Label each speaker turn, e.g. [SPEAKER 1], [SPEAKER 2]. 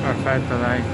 [SPEAKER 1] perfetto dai.